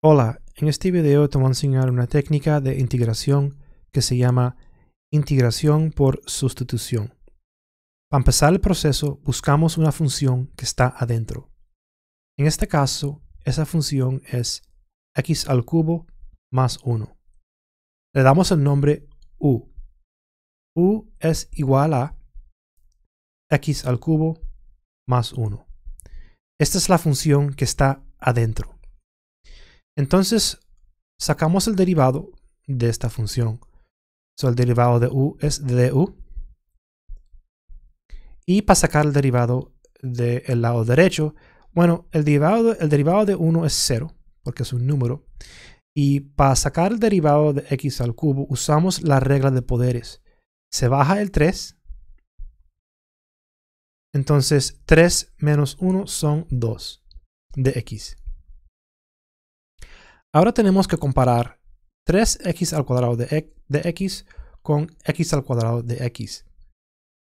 Hola, en este video te voy a enseñar una técnica de integración que se llama integración por sustitución. Para empezar el proceso, buscamos una función que está adentro. En este caso, esa función es x al cubo más 1. Le damos el nombre u. u es igual a x al cubo más 1. Esta es la función que está adentro. Entonces, sacamos el derivado de esta función. So, el derivado de u es de u. Y para sacar el derivado del lado derecho, bueno, el derivado, el derivado de 1 es 0, porque es un número. Y para sacar el derivado de x al cubo, usamos la regla de poderes. Se baja el 3. Entonces, 3 menos 1 son 2 de x. Ahora tenemos que comparar 3x al cuadrado de, x con x al cuadrado de x.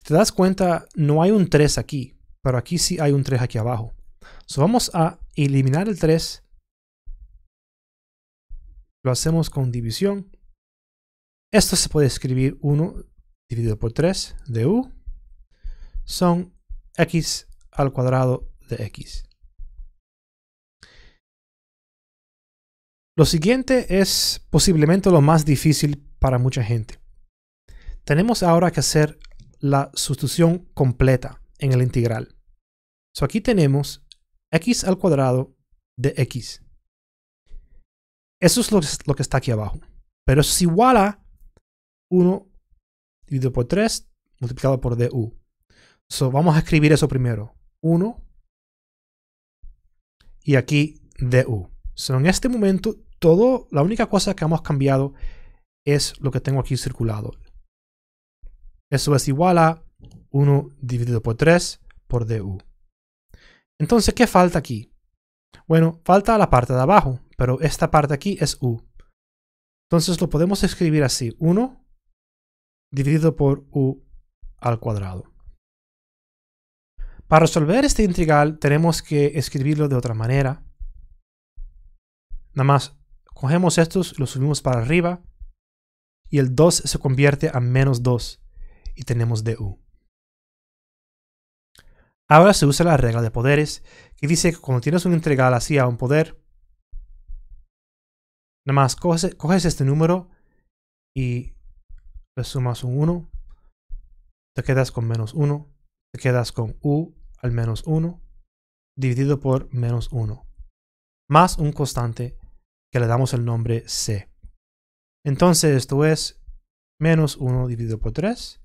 te das cuenta, no hay un 3 aquí, pero aquí sí hay un 3 aquí abajo. So vamos a eliminar el 3. Lo hacemos con división. Esto se puede escribir 1 dividido por 3 de u. Son x al cuadrado de x. Lo siguiente es posiblemente lo más difícil para mucha gente. Tenemos ahora que hacer la sustitución completa en el integral. So aquí tenemos x al cuadrado de x. Eso es lo, que está aquí abajo. Pero es igual a 1 dividido por 3 multiplicado por du. So vamos a escribir eso primero. 1 y aquí du. So, en este momento, todo, la única cosa que hemos cambiado es lo que tengo aquí circulado. Eso es igual a 1 dividido por 3 por du. Entonces, ¿qué falta aquí? Bueno, falta la parte de abajo, pero esta parte aquí es u. Entonces lo podemos escribir así, 1 dividido por u al cuadrado. Para resolver este integral tenemos que escribirlo de otra manera. Nada más cogemos estos, los subimos para arriba y el 2 se convierte a menos 2 y tenemos du. Ahora se usa la regla de poderes que dice que cuando tienes un integral así a un poder, nada más coges, coges este número y le sumas un 1, te quedas con menos 1, te quedas con u al menos 1 dividido por menos 1, más un constante que le damos el nombre C. Entonces esto es menos 1 dividido por 3.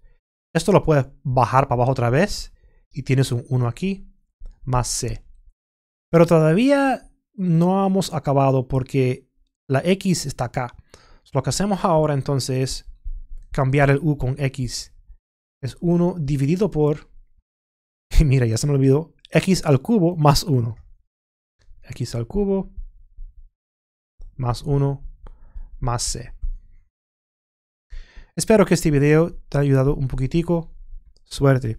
Esto lo puedes bajar para abajo otra vez y tienes un 1 aquí más C. Pero todavía no hemos acabado porque la X está acá. Lo que hacemos ahora entonces es cambiar el U con X. Es 1 dividido por, y mira, ya se me olvidó, X al cubo más 1. X al cubo más 1 más c. Espero que este video te haya ayudado un poquitico. Suerte.